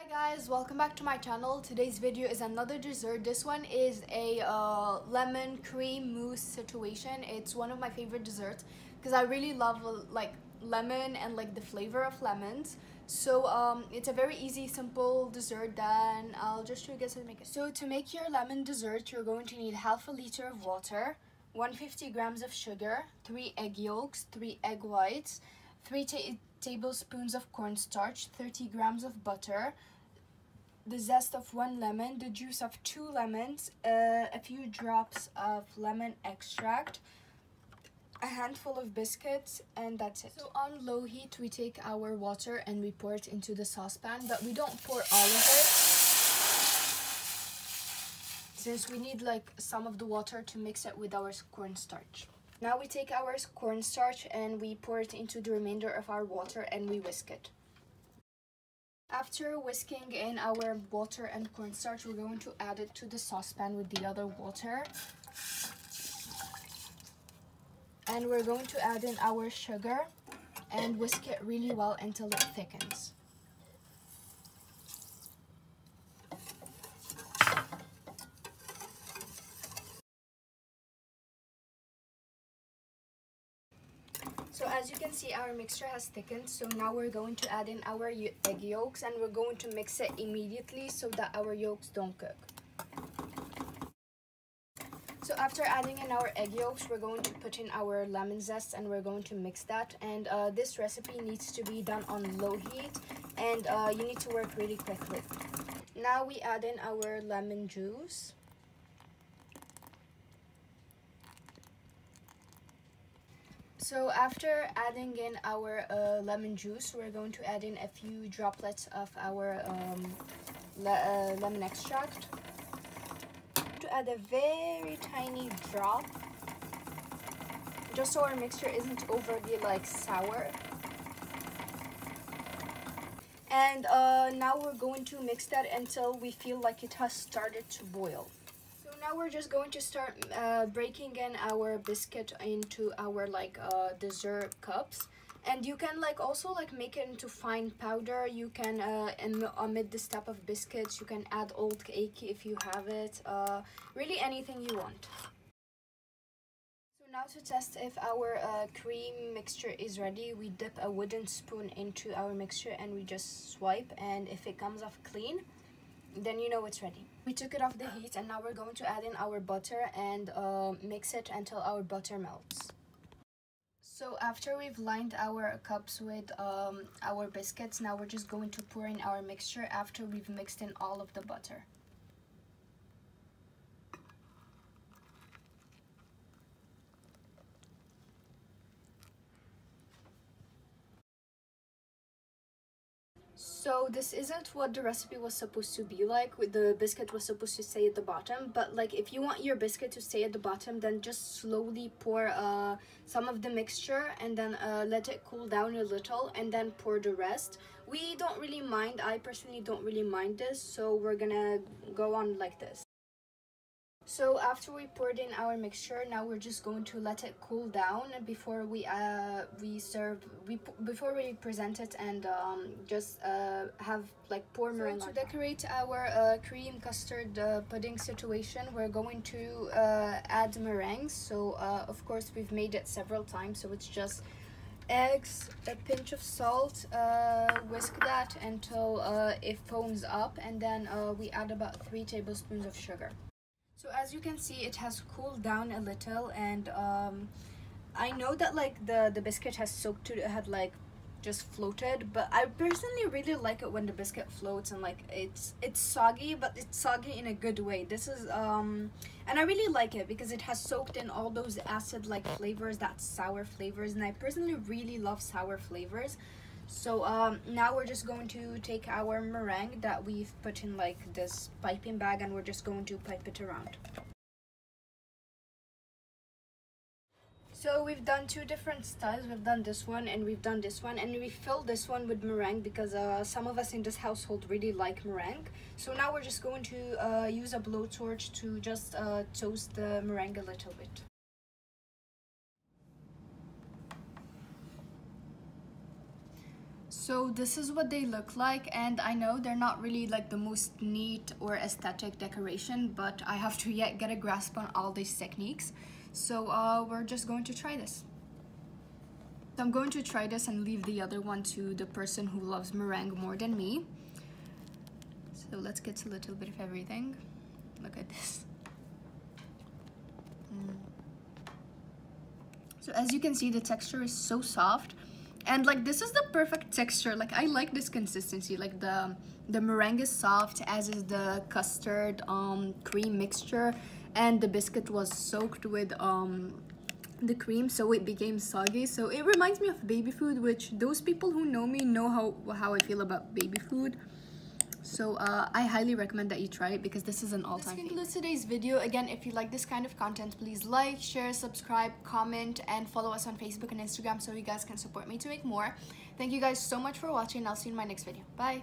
Hi guys, welcome back to my channel. Today's video is another dessert. This one is a uh, lemon cream mousse situation. It's one of my favorite desserts because I really love like lemon and like the flavor of lemons. So um, it's a very easy, simple dessert. Then I'll just show you guys how to make it. So to make your lemon dessert, you're going to need half a liter of water, 150 grams of sugar, three egg yolks, three egg whites, three tablespoons of cornstarch, 30 grams of butter, the zest of one lemon, the juice of two lemons, uh, a few drops of lemon extract, a handful of biscuits, and that's it. So on low heat, we take our water and we pour it into the saucepan, but we don't pour all of it. Since we need like some of the water to mix it with our cornstarch. Now we take our cornstarch and we pour it into the remainder of our water and we whisk it. After whisking in our water and cornstarch, we're going to add it to the saucepan with the other water. And we're going to add in our sugar and whisk it really well until it thickens. So as you can see, our mixture has thickened. So now we're going to add in our egg yolks and we're going to mix it immediately so that our yolks don't cook. So after adding in our egg yolks, we're going to put in our lemon zest and we're going to mix that. And uh, this recipe needs to be done on low heat and uh, you need to work really quickly. Now we add in our lemon juice. So after adding in our uh, lemon juice, we're going to add in a few droplets of our um, le uh, lemon extract. To add a very tiny drop, just so our mixture isn't overly like sour. And uh, now we're going to mix that until we feel like it has started to boil now we're just going to start uh, breaking in our biscuit into our like uh, dessert cups. And you can like also like make it into fine powder. You can uh, omit the step of biscuits you can add old cake if you have it. Uh, really anything you want. So now to test if our uh, cream mixture is ready we dip a wooden spoon into our mixture and we just swipe. And if it comes off clean then you know it's ready. We took it off the heat and now we're going to add in our butter and uh, mix it until our butter melts. So after we've lined our cups with um, our biscuits now we're just going to pour in our mixture after we've mixed in all of the butter So this isn't what the recipe was supposed to be like. The biscuit was supposed to stay at the bottom. But like if you want your biscuit to stay at the bottom, then just slowly pour uh, some of the mixture and then uh, let it cool down a little and then pour the rest. We don't really mind. I personally don't really mind this. So we're gonna go on like this. So after we poured in our mixture, now we're just going to let it cool down before we uh we serve we before we present it and um, just uh, have like pour meringue. So to decorate our uh, cream custard uh, pudding situation, we're going to uh, add meringue. So uh, of course we've made it several times, so it's just eggs, a pinch of salt, uh, whisk that until uh, it foams up, and then uh, we add about three tablespoons of sugar. So as you can see, it has cooled down a little and um, I know that like the, the biscuit has soaked to, it, had like just floated but I personally really like it when the biscuit floats and like it's it's soggy but it's soggy in a good way. This is um and I really like it because it has soaked in all those acid like flavors that sour flavors and I personally really love sour flavors so um, now we're just going to take our meringue that we've put in like this piping bag and we're just going to pipe it around. So we've done two different styles. We've done this one and we've done this one and we filled this one with meringue because uh, some of us in this household really like meringue. So now we're just going to uh, use a blowtorch to just uh, toast the meringue a little bit. So this is what they look like and I know they're not really like the most neat or aesthetic decoration but I have to yet get a grasp on all these techniques. So uh, we're just going to try this. So I'm going to try this and leave the other one to the person who loves meringue more than me. So let's get a little bit of everything. Look at this. Mm. So as you can see, the texture is so soft. And like this is the perfect texture. Like I like this consistency. Like the the meringue is soft, as is the custard um, cream mixture. And the biscuit was soaked with um, the cream so it became soggy so it reminds me of baby food which those people who know me know how how i feel about baby food so uh, I highly recommend that you try it because this is an all-time This concludes today's video. Again, if you like this kind of content, please like, share, subscribe, comment, and follow us on Facebook and Instagram so you guys can support me to make more. Thank you guys so much for watching. I'll see you in my next video. Bye!